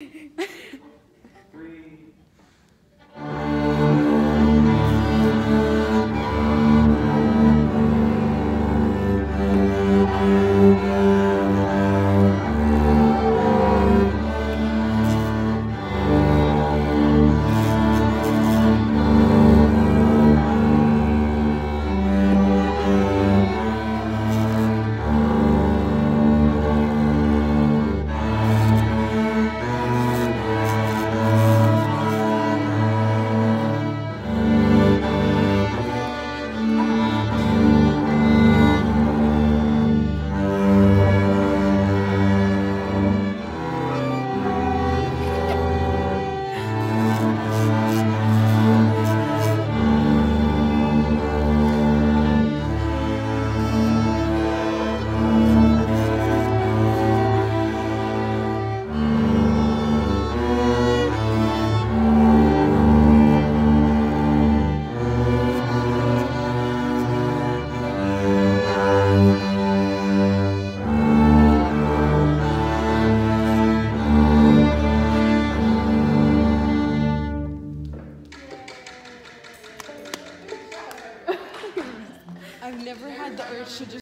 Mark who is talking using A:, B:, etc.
A: Three.
B: I've never had the urge to just